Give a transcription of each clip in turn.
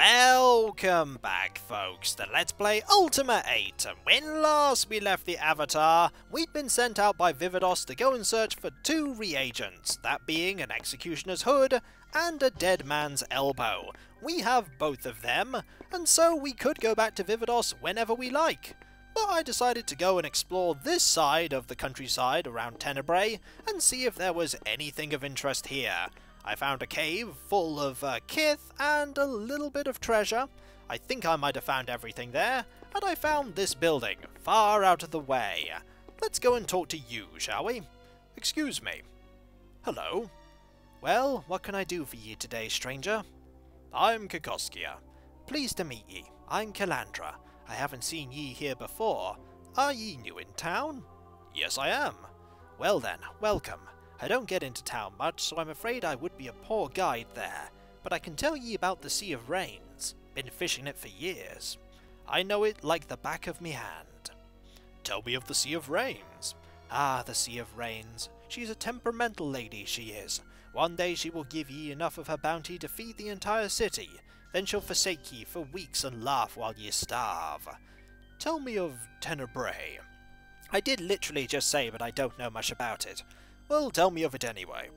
Welcome back, folks, to Let's Play Ultima 8, and when last we left the Avatar, we'd been sent out by Vividos to go and search for two reagents, that being an Executioner's Hood and a Dead Man's Elbow. We have both of them, and so we could go back to Vividos whenever we like. But I decided to go and explore this side of the countryside around Tenebrae and see if there was anything of interest here. I found a cave full of uh, kith and a little bit of treasure. I think I might have found everything there, and I found this building, far out of the way. Let's go and talk to you, shall we? Excuse me. Hello. Well, what can I do for ye today, stranger? I'm Kikoskia. Pleased to meet ye. I'm Kilandra. I haven't seen ye here before. Are ye new in town? Yes, I am. Well then, welcome. I don't get into town much, so I'm afraid I would be a poor guide there, but I can tell ye about the Sea of Rains. Been fishing it for years. I know it like the back of me hand. Tell me of the Sea of Rains. Ah, the Sea of Rains. She's a temperamental lady, she is. One day she will give ye enough of her bounty to feed the entire city, then she'll forsake ye for weeks and laugh while ye starve. Tell me of Tenebrae. I did literally just say, but I don't know much about it. Well, tell me of it anyway.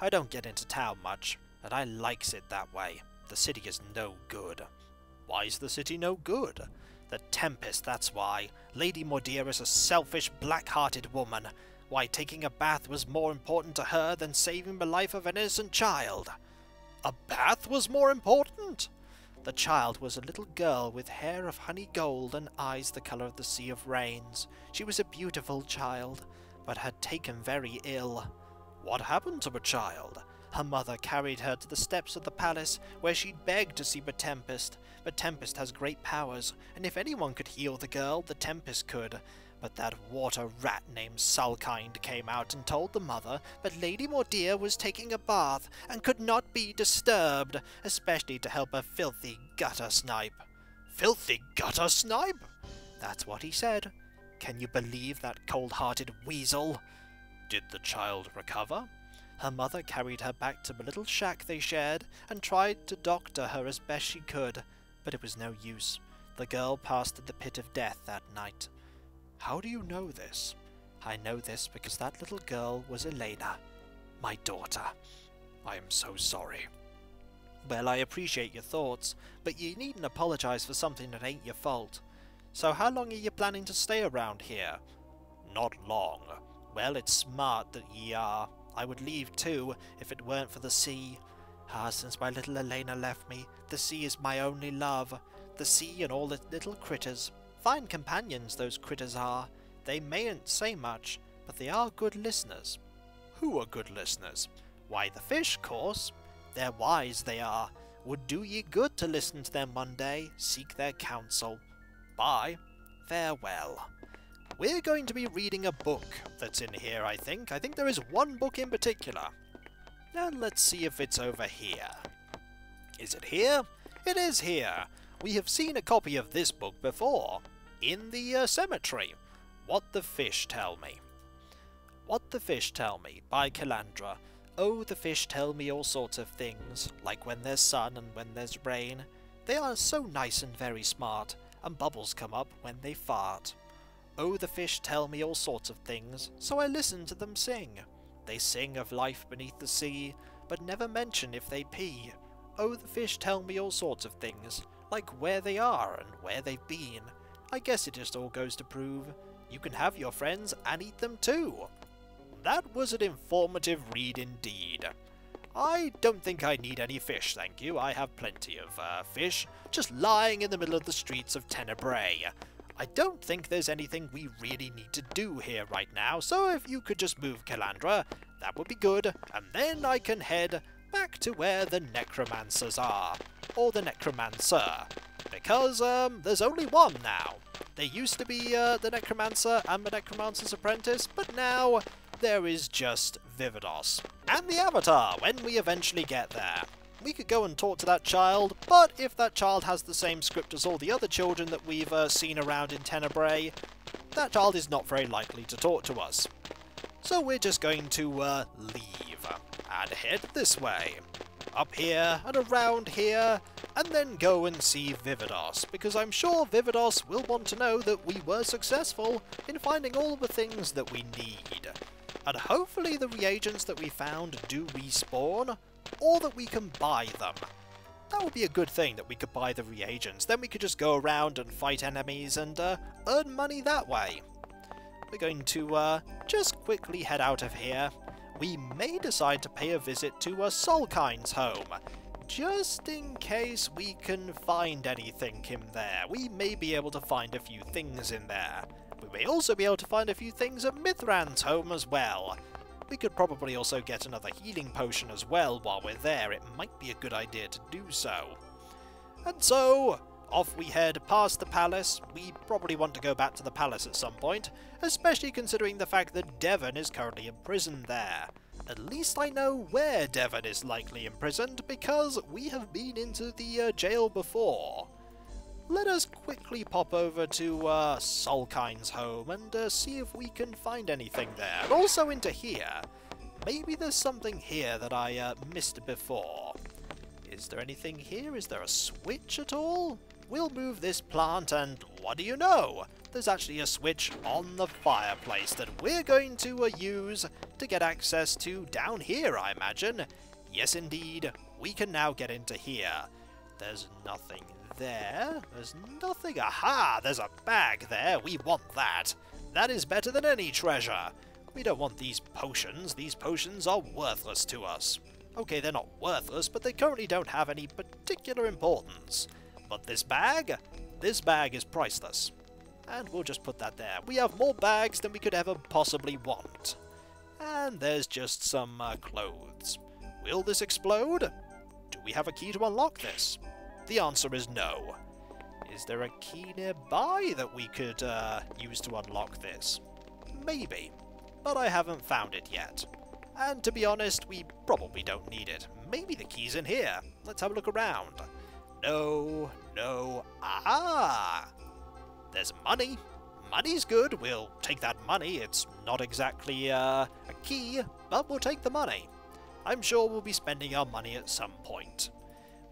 I don't get into town much, and I likes it that way. The city is no good. Why's the city no good? The Tempest, that's why. Lady Mordea is a selfish, black-hearted woman. Why, taking a bath was more important to her than saving the life of an innocent child. A bath was more important? The child was a little girl with hair of honey gold and eyes the colour of the Sea of Rains. She was a beautiful child but had taken very ill. What happened to the child? Her mother carried her to the steps of the palace, where she begged to see the Tempest. The Tempest has great powers, and if anyone could heal the girl, the Tempest could. But that water rat named Sulkind came out and told the mother that Lady Mordea was taking a bath and could not be disturbed, especially to help a filthy gutter snipe. Filthy gutter snipe? That's what he said. Can you believe that cold-hearted weasel? Did the child recover? Her mother carried her back to the little shack they shared and tried to doctor her as best she could, but it was no use. The girl passed the pit of death that night. How do you know this? I know this because that little girl was Elena, my daughter. I am so sorry. Well, I appreciate your thoughts, but you needn't apologize for something that ain't your fault. So how long are you planning to stay around here? Not long. Well, it's smart that ye are. I would leave too, if it weren't for the sea. Ah, since my little Elena left me, the sea is my only love. The sea and all its little critters. Fine companions those critters are. They mayn't say much, but they are good listeners. Who are good listeners? Why, the fish, course. They're wise, they are. Would do ye good to listen to them one day, seek their counsel. Bye. Farewell. We're going to be reading a book that's in here, I think. I think there is one book in particular. And let's see if it's over here. Is it here? It is here. We have seen a copy of this book before. In the uh, cemetery. What the Fish Tell Me. What the Fish Tell Me by Kilandra. Oh, the fish tell me all sorts of things, like when there's sun and when there's rain. They are so nice and very smart and bubbles come up when they fart. Oh, the fish tell me all sorts of things, so I listen to them sing. They sing of life beneath the sea, but never mention if they pee. Oh, the fish tell me all sorts of things, like where they are and where they've been. I guess it just all goes to prove you can have your friends and eat them too. That was an informative read indeed. I don't think I need any fish, thank you. I have plenty of uh, fish, just lying in the middle of the streets of Tenebrae. I don't think there's anything we really need to do here right now, so if you could just move Kilandra, that would be good, and then I can head back to where the necromancers are. Or the necromancer. Because, um, there's only one now. There used to be, uh, the necromancer and the necromancer's apprentice, but now there is just Vividos. And the Avatar, when we eventually get there. We could go and talk to that child, but if that child has the same script as all the other children that we've uh, seen around in Tenebrae, that child is not very likely to talk to us. So we're just going to uh, leave and head this way. up here and around here, and then go and see Vividos, because I'm sure Vividos will want to know that we were successful in finding all the things that we need. And hopefully the reagents that we found do respawn, or that we can buy them. That would be a good thing, that we could buy the reagents. Then we could just go around and fight enemies and uh, earn money that way. We're going to uh, just quickly head out of here. We may decide to pay a visit to a Soulkind's home, just in case we can find anything in there. We may be able to find a few things in there. We may also be able to find a few things at Mythran's home as well. We could probably also get another healing potion as well while we're there. It might be a good idea to do so. And so, off we head past the palace. We probably want to go back to the palace at some point, especially considering the fact that Devon is currently imprisoned there. At least I know where Devon is likely imprisoned, because we have been into the uh, jail before. Let us quickly pop over to uh, Soulkind's home and uh, see if we can find anything there. Also into here. Maybe there's something here that I uh, missed before. Is there anything here? Is there a switch at all? We'll move this plant and what do you know? There's actually a switch on the fireplace that we're going to uh, use to get access to down here, I imagine. Yes, indeed, we can now get into here. There's nothing there. There's nothing. Aha! There's a bag there. We want that. That is better than any treasure. We don't want these potions. These potions are worthless to us. Okay, they're not worthless, but they currently don't have any particular importance. But this bag? This bag is priceless. And we'll just put that there. We have more bags than we could ever possibly want. And there's just some uh, clothes. Will this explode? Do we have a key to unlock this? The answer is no. Is there a key nearby that we could uh, use to unlock this? Maybe, but I haven't found it yet. And to be honest, we probably don't need it. Maybe the key's in here. Let's have a look around. No, no, ah! There's money. Money's good, we'll take that money. It's not exactly uh, a key, but we'll take the money. I'm sure we'll be spending our money at some point.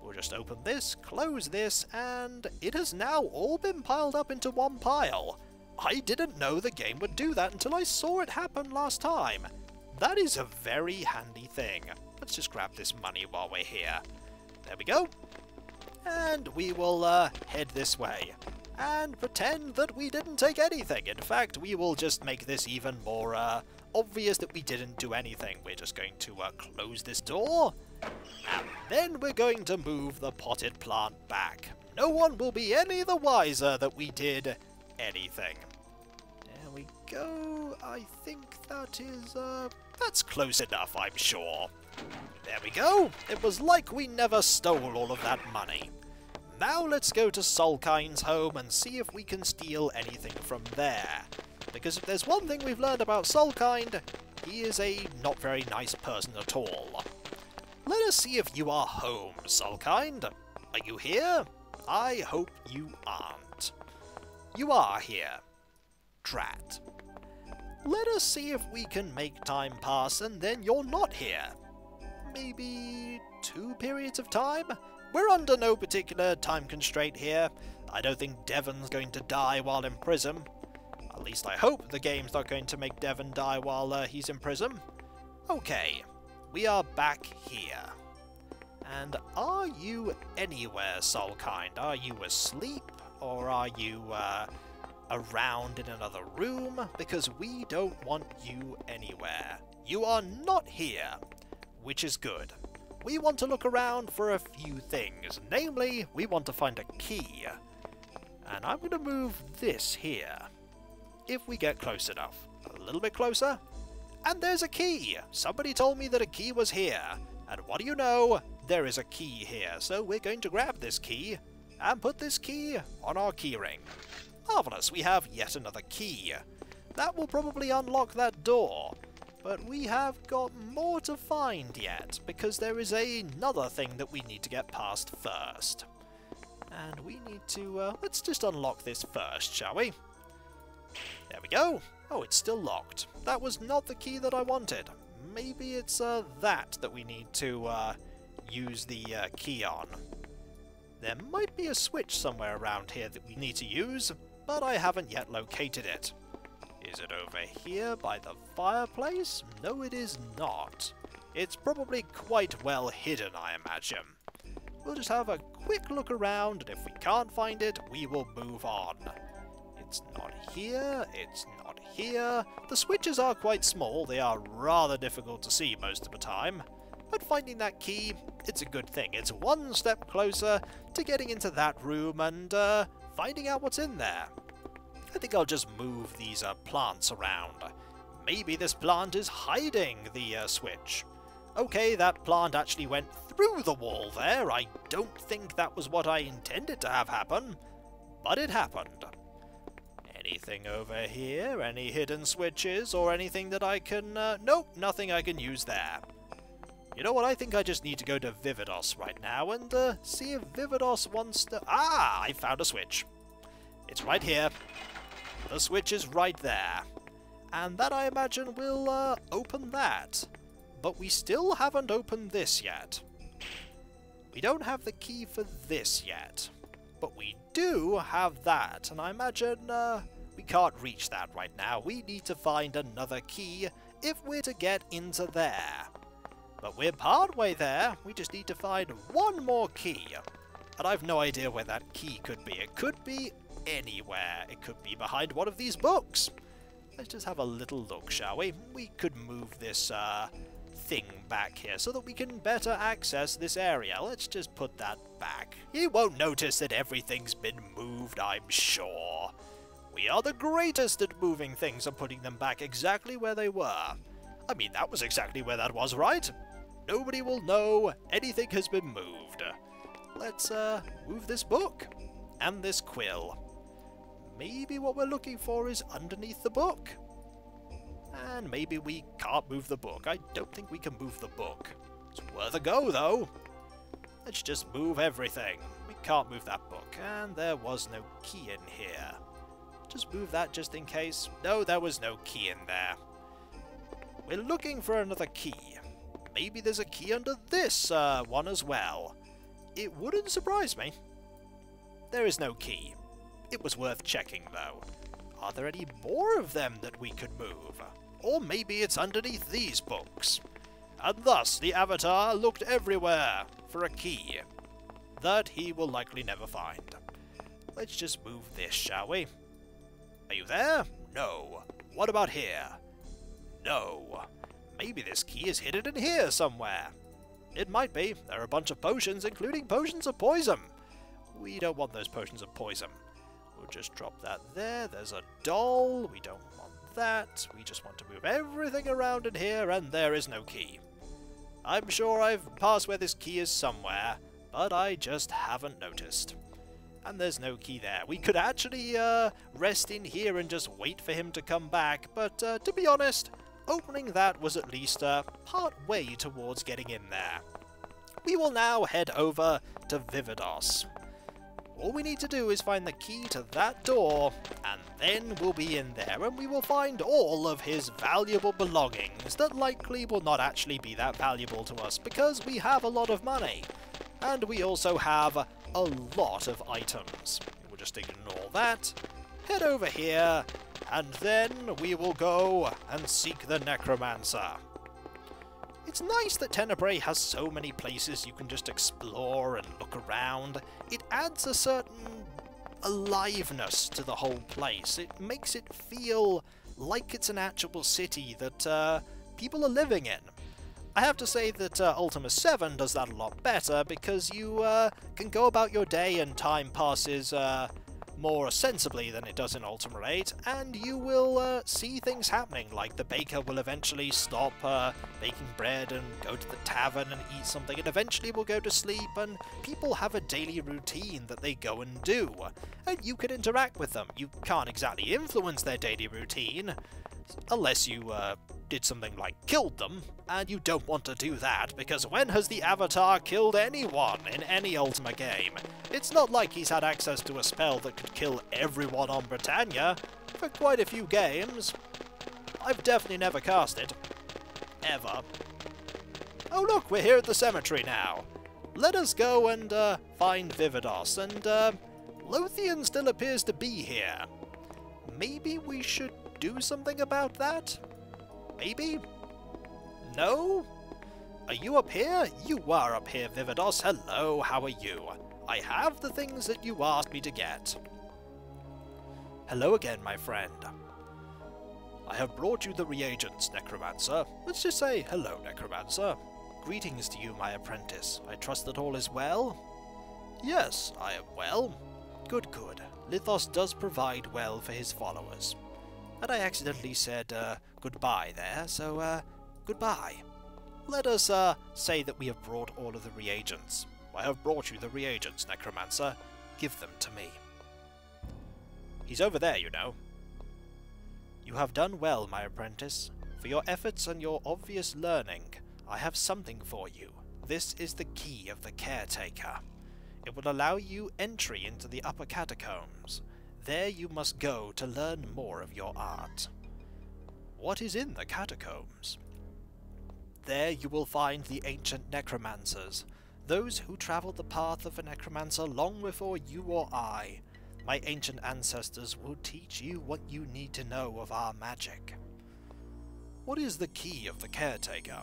We'll just open this, close this, and it has now all been piled up into one pile. I didn't know the game would do that until I saw it happen last time. That is a very handy thing. Let's just grab this money while we're here. There we go. And we will uh, head this way. And pretend that we didn't take anything. In fact, we will just make this even more uh, obvious that we didn't do anything. We're just going to uh, close this door and then we're going to move the potted plant back. No one will be any the wiser that we did anything. There we go. I think that is, uh, that's close enough, I'm sure. There we go. It was like we never stole all of that money. Now let's go to Soulkind's home and see if we can steal anything from there. Because if there's one thing we've learned about Soulkind, he is a not very nice person at all. Let us see if you are home, Soulkind. Are you here? I hope you aren't. You are here. Drat. Let us see if we can make time pass and then you're not here. Maybe two periods of time? We're under no particular time constraint here. I don't think Devon's going to die while in prison. At least I hope the game's not going to make Devon die while uh, he's in prison. Okay, we are back here. And are you anywhere, Soulkind? Are you asleep? Or are you, uh, around in another room? Because we don't want you anywhere. You are not here, which is good. We want to look around for a few things. Namely, we want to find a key. And I'm going to move this here. If we get close enough. A little bit closer. And there's a key! Somebody told me that a key was here. And what do you know? There is a key here, so we're going to grab this key and put this key on our keyring. Marvellous, we have yet another key. That will probably unlock that door, but we have got more to find yet, because there is another thing that we need to get past first. And we need to, uh, let's just unlock this first, shall we? There we go. Oh, it's still locked. That was not the key that I wanted. Maybe it's uh, that that we need to uh, use the uh, key on. There might be a switch somewhere around here that we need to use, but I haven't yet located it. Is it over here by the fireplace? No, it is not. It's probably quite well hidden, I imagine. We'll just have a quick look around, and if we can't find it, we will move on. It's not here, it's not here. The switches are quite small, they are rather difficult to see most of the time. But finding that key, it's a good thing. It's one step closer to getting into that room and uh, finding out what's in there. I think I'll just move these uh, plants around. Maybe this plant is hiding the uh, switch. Okay, that plant actually went through the wall there. I don't think that was what I intended to have happen, but it happened. Anything over here? Any hidden switches or anything that I can... Uh, nope, nothing I can use there. You know what, I think I just need to go to Vividos right now and uh, see if Vividos wants to... Ah, I found a switch. It's right here. The switch is right there. And that, I imagine, will uh, open that. But we still haven't opened this yet. We don't have the key for this yet. But we do have that, and I imagine uh, we can't reach that right now. We need to find another key if we're to get into there. But we're partway there, we just need to find one more key. And I've no idea where that key could be. It could be anywhere. It could be behind one of these books. Let's just have a little look, shall we? We could move this uh, thing back here so that we can better access this area. Let's just put that back. You won't notice that everything's been moved, I'm sure. We are the greatest at moving things and putting them back exactly where they were. I mean, that was exactly where that was, right? Nobody will know anything has been moved. Let's uh, move this book and this quill. Maybe what we're looking for is underneath the book. And maybe we can't move the book. I don't think we can move the book. It's worth a go, though. Let's just move everything. We can't move that book, and there was no key in here. Just move that just in case. No, there was no key in there. We're looking for another key. Maybe there's a key under this uh, one as well. It wouldn't surprise me. There is no key. It was worth checking, though. Are there any more of them that we could move? Or maybe it's underneath these books. And thus the Avatar looked everywhere for a key that he will likely never find. Let's just move this, shall we? Are you there? No. What about here? No. Maybe this key is hidden in here somewhere. It might be. There are a bunch of potions, including potions of poison. We don't want those potions of poison. We'll just drop that there. There's a doll. We don't want that. We just want to move everything around in here, and there is no key. I'm sure I've passed where this key is somewhere, but I just haven't noticed. And there's no key there. We could actually uh, rest in here and just wait for him to come back, but uh, to be honest, opening that was at least uh, part way towards getting in there. We will now head over to Vividos. All we need to do is find the key to that door, and then we'll be in there and we will find all of his valuable belongings that likely will not actually be that valuable to us because we have a lot of money. And we also have a lot of items. We'll just ignore that, head over here, and then we will go and seek the Necromancer. It's nice that Tenebrae has so many places you can just explore and look around. It adds a certain aliveness to the whole place. It makes it feel like it's an actual city that uh, people are living in. I have to say that uh, Ultima 7 does that a lot better because you uh, can go about your day and time passes uh, more sensibly than it does in Ultima 8, and you will uh, see things happening, like the baker will eventually stop uh, baking bread and go to the tavern and eat something, and eventually will go to sleep, and people have a daily routine that they go and do, and you can interact with them. You can't exactly influence their daily routine, unless you uh, did something like killed them, and you don't want to do that, because when has the Avatar killed anyone in any Ultima game? It's not like he's had access to a spell that could kill everyone on Britannia for quite a few games. I've definitely never cast it. Ever. Oh look, we're here at the cemetery now. let us go and uh, find Vividos, and uh, Lothian still appears to be here. Maybe we should do something about that? Maybe? No? Are you up here? You are up here, Vividos. Hello, how are you? I have the things that you asked me to get. Hello again, my friend. I have brought you the reagents, Necromancer. Let's just say hello, Necromancer. Greetings to you, my apprentice. I trust that all is well? Yes, I am well. Good, good. Lithos does provide well for his followers. And I accidentally said, uh, goodbye there, so, uh, goodbye. Let us, uh, say that we have brought all of the reagents. I have brought you the reagents, Necromancer. Give them to me. He's over there, you know. You have done well, my apprentice. For your efforts and your obvious learning, I have something for you. This is the key of the Caretaker. It will allow you entry into the upper catacombs. There you must go to learn more of your art. What is in the catacombs? There you will find the ancient necromancers, those who travelled the path of a necromancer long before you or I. My ancient ancestors will teach you what you need to know of our magic. What is the key of the Caretaker?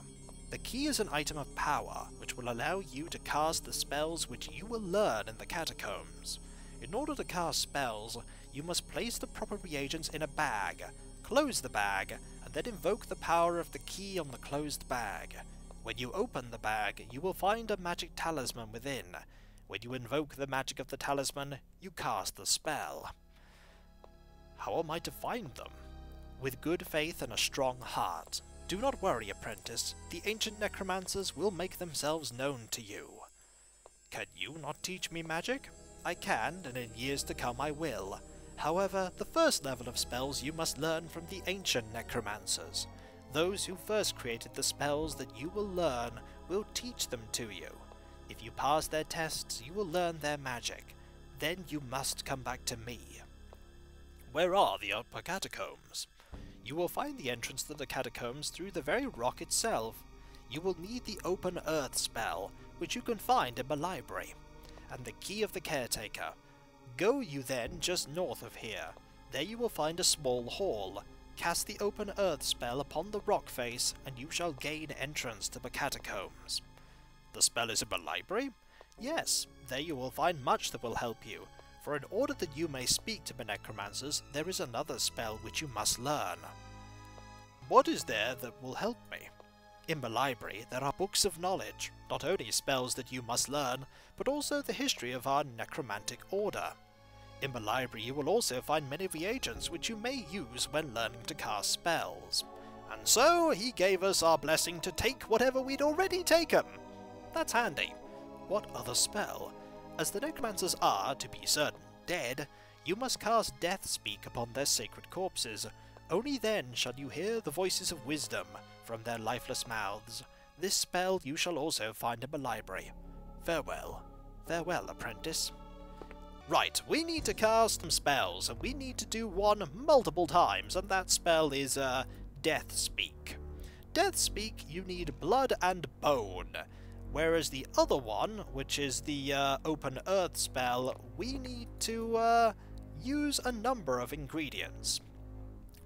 The key is an item of power, which will allow you to cast the spells which you will learn in the catacombs. In order to cast spells, you must place the proper reagents in a bag, close the bag, and then invoke the power of the key on the closed bag. When you open the bag, you will find a magic talisman within. When you invoke the magic of the talisman, you cast the spell. How am I to find them? With good faith and a strong heart. Do not worry, apprentice. The ancient necromancers will make themselves known to you. Can you not teach me magic? I can, and in years to come I will. However, the first level of spells you must learn from the ancient necromancers. Those who first created the spells that you will learn will teach them to you. If you pass their tests, you will learn their magic. Then you must come back to me. Where are the upper catacombs? You will find the entrance to the catacombs through the very rock itself. You will need the Open Earth spell, which you can find in my library, and the Key of the Caretaker. Go you then just north of here. There you will find a small hall. Cast the Open Earth spell upon the rock face, and you shall gain entrance to the catacombs. The spell is in the library? Yes, there you will find much that will help you, for in order that you may speak to the necromancers, there is another spell which you must learn. What is there that will help me? In the library, there are books of knowledge, not only spells that you must learn, but also the history of our necromantic order. In the library you will also find many reagents which you may use when learning to cast spells. And so he gave us our blessing to take whatever we'd already taken. That's handy. What other spell? As the necromancers are, to be certain, dead, you must cast Death Speak upon their sacred corpses. Only then shall you hear the voices of wisdom from their lifeless mouths. This spell you shall also find in the library. Farewell. Farewell, apprentice. Right, we need to cast some spells, and we need to do one multiple times, and that spell is, uh, Death Speak. Death Speak, you need blood and bone. Whereas the other one, which is the uh, Open Earth spell, we need to uh, use a number of ingredients.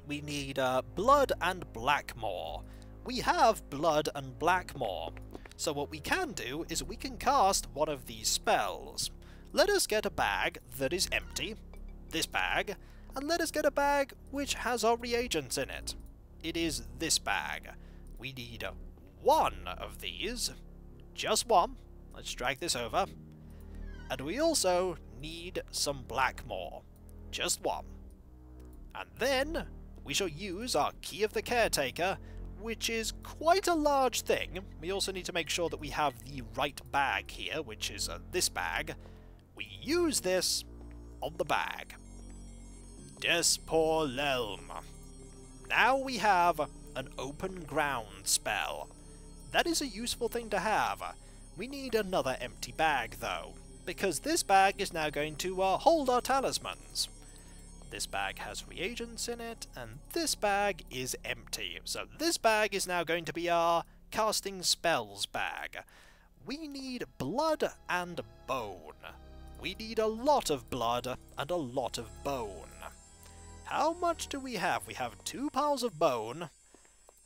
We need uh, Blood and Blackmoor. We have Blood and Blackmoor, so what we can do is we can cast one of these spells. Let us get a bag that is empty, this bag, and let us get a bag which has our reagents in it. It is this bag. We need one of these, just one. Let's drag this over. And we also need some Blackmoor. Just one. And then we shall use our Key of the Caretaker, which is quite a large thing. We also need to make sure that we have the right bag here, which is uh, this bag. We use this on the bag. Despor Lelm. Now we have an open ground spell. That is a useful thing to have. We need another empty bag, though, because this bag is now going to uh, hold our talismans. This bag has reagents in it, and this bag is empty. So this bag is now going to be our casting spells bag. we need blood and bone. We need a lot of blood and a lot of bone. How much do we have? We have two piles of bone,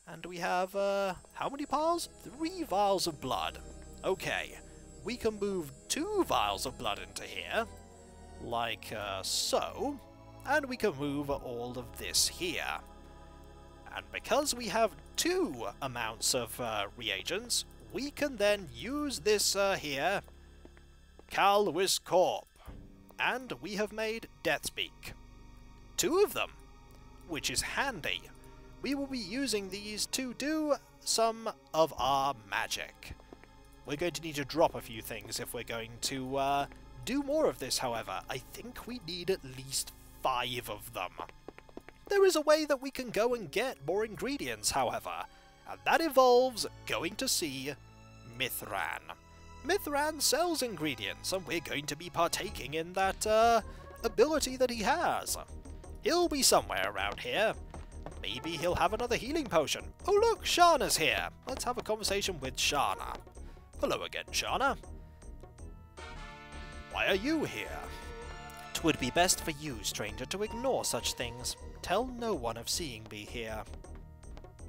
and we have, uh, how many piles? Three vials of blood. Okay, we can move two vials of blood into here, like uh, so, and we can move all of this here. And because we have two amounts of uh, reagents, we can then use this uh, here, Kal Wis Corp, and we have made Deathspeak. Two of them, which is handy. We will be using these to do some of our magic. We're going to need to drop a few things if we're going to uh, do more of this, however. I think we need at least five of them. There is a way that we can go and get more ingredients, however, and that involves going to see Mythran. Mythran sells ingredients, and we're going to be partaking in that uh, ability that he has. He'll be somewhere around here. Maybe he'll have another healing potion. Oh look, Shana's here. Let's have a conversation with Shana. Hello again, Shana. Why are you here? Twould be best for you, stranger, to ignore such things. Tell no one of seeing me here.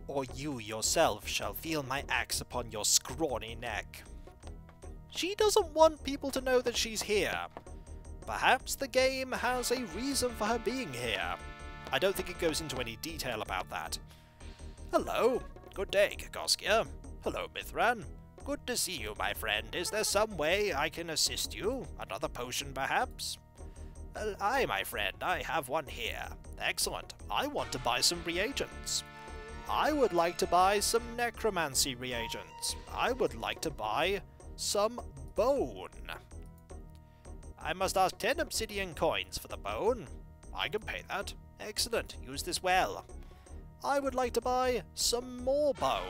Or you yourself shall feel my axe upon your scrawny neck. She doesn't want people to know that she's here. Perhaps the game has a reason for her being here. I don't think it goes into any detail about that. Hello. Good day, Kikoskia. Hello, Mythran. Good to see you, my friend. Is there some way I can assist you? Another potion, perhaps? Well, aye, my friend, I have one here. Excellent. I want to buy some reagents. I would like to buy some necromancy reagents. I would like to buy some bone. I must ask 10 obsidian coins for the bone. I can pay that. Excellent, use this well. I would like to buy some more bone.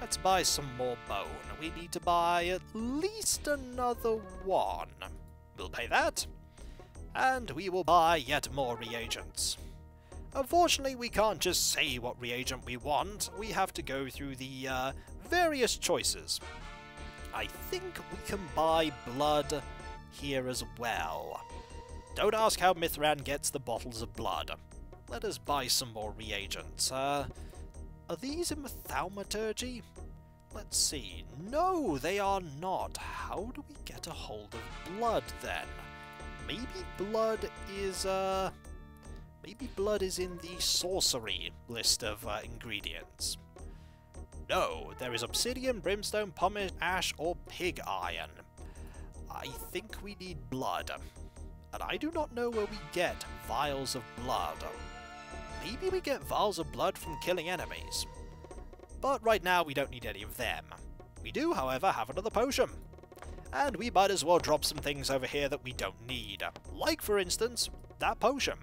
Let's buy some more bone. We need to buy at least another one. We'll pay that. And we will buy yet more reagents. Unfortunately, we can't just say what reagent we want. We have to go through the uh, various choices. I think we can buy blood here as well. Don't ask how Mythran gets the bottles of blood. Let us buy some more reagents. Uh, are these in thaumaturgy? Let's see. No, they are not. How do we get a hold of blood then? Maybe blood is, uh... Maybe blood is in the sorcery list of uh, ingredients. No, there is obsidian, brimstone, pumice, ash, or pig iron. I think we need blood. And I do not know where we get vials of blood. Maybe we get vials of blood from killing enemies. But right now we don't need any of them. We do, however, have another potion. And we might as well drop some things over here that we don't need. Like, for instance, that potion.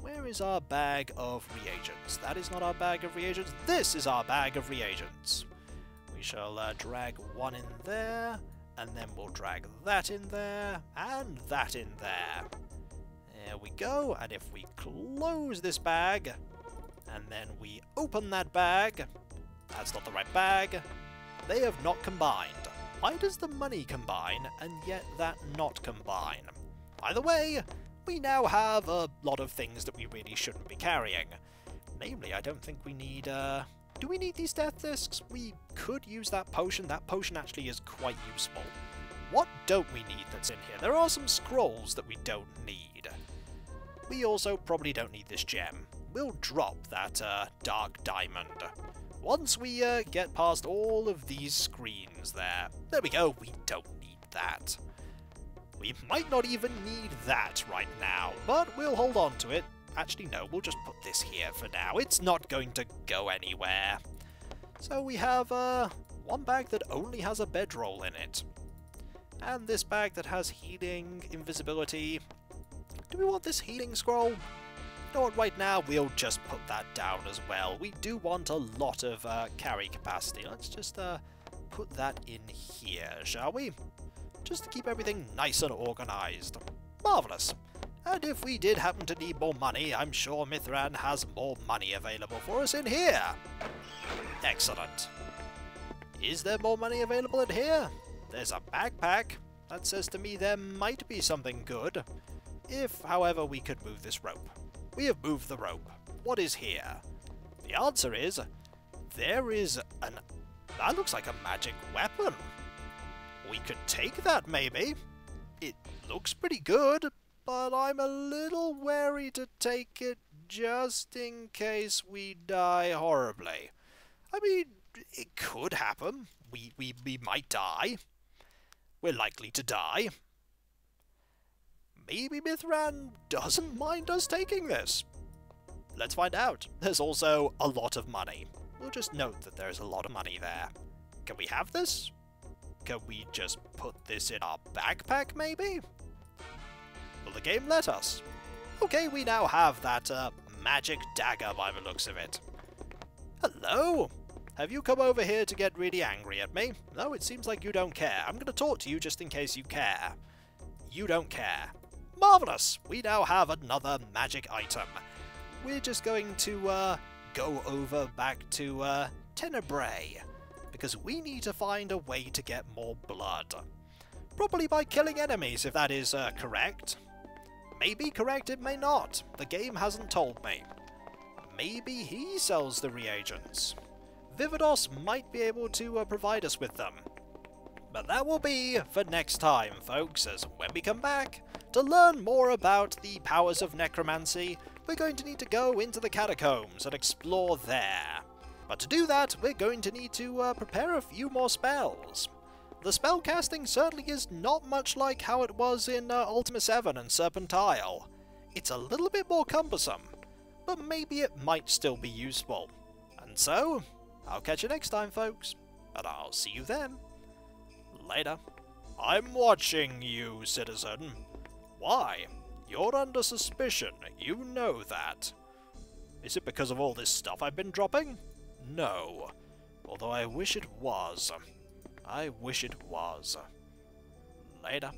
Where is our bag of reagents? That is not our bag of reagents. This is our bag of reagents. We shall uh, drag one in there, and then we'll drag that in there, and that in there. There we go, and if we close this bag, and then we open that bag, that's not the right bag, they have not combined. Why does the money combine, and yet that not combine? Either way, we now have a lot of things that we really shouldn't be carrying. Namely, I don't think we need, uh... Do we need these death discs? We could use that potion. That potion actually is quite useful. What don't we need that's in here? There are some scrolls that we don't need. We also probably don't need this gem. We'll drop that uh, dark diamond. Once we uh, get past all of these screens there. There we go, we don't need that. We might not even need that right now, but we'll hold on to it. Actually, no, we'll just put this here for now. It's not going to go anywhere. So we have uh, one bag that only has a bedroll in it. And this bag that has healing, invisibility. Do we want this healing scroll? Know what, right now we'll just put that down as well. We do want a lot of uh, carry capacity. Let's just uh, put that in here, shall we? just to keep everything nice and organised. Marvellous. And if we did happen to need more money, I'm sure Mythran has more money available for us in here. Excellent. Is there more money available in here? There's a backpack. That says to me there might be something good. If, however, we could move this rope. We have moved the rope. What is here? The answer is... There is an... That looks like a magic weapon. We could take that, maybe. It looks pretty good, but I'm a little wary to take it just in case we die horribly. I mean, it could happen. We, we, we might die. We're likely to die. Maybe Mythran doesn't mind us taking this. Let's find out. There's also a lot of money. We'll just note that there's a lot of money there. Can we have this? Can we just put this in our backpack, maybe? Will the game let us? Okay, we now have that uh, magic dagger by the looks of it. Hello? Have you come over here to get really angry at me? No, it seems like you don't care. I'm going to talk to you just in case you care. You don't care. Marvellous! We now have another magic item. We're just going to uh, go over back to uh, Tenebrae, because we need to find a way to get more blood. Probably by killing enemies, if that is uh, correct. Maybe correct, it may not. The game hasn't told me. Maybe he sells the reagents. Vividos might be able to uh, provide us with them. But that will be for next time, folks, as when we come back, to learn more about the powers of necromancy, we're going to need to go into the catacombs and explore there. But to do that, we're going to need to uh, prepare a few more spells. The spellcasting certainly is not much like how it was in uh, Ultima 7 and Serpent Isle. It's a little bit more cumbersome, but maybe it might still be useful. And so, I'll catch you next time, folks, and I'll see you then. Later. I'm watching you, citizen. Why? You're under suspicion, you know that. Is it because of all this stuff I've been dropping? No. Although I wish it was. I wish it was. Later.